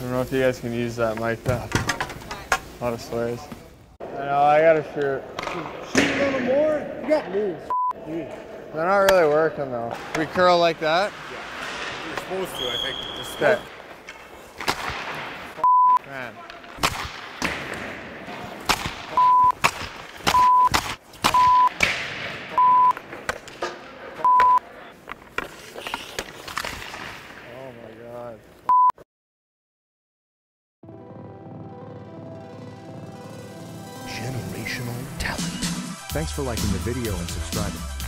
I don't know if you guys can use that mic though. A lot of swears. I know, I gotta shoot. Shoot a little more. You got moves. They're not really working though. We curl like that? You're supposed to, I think. Just Okay. Man. Generational talent. Thanks for liking the video and subscribing.